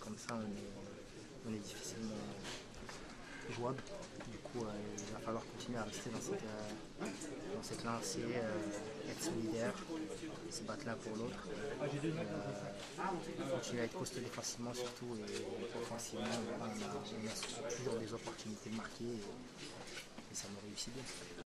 comme ça, on est, difficilement jouable. Du coup, euh, il va falloir continuer à rester dans cette, euh, dans cette lancée, euh, être solidaire, se battre l'un pour l'autre. Continuer à être costaud défensivement surtout et offensivement, on a, on a toujours des opportunités de marquer et, et ça nous réussit bien.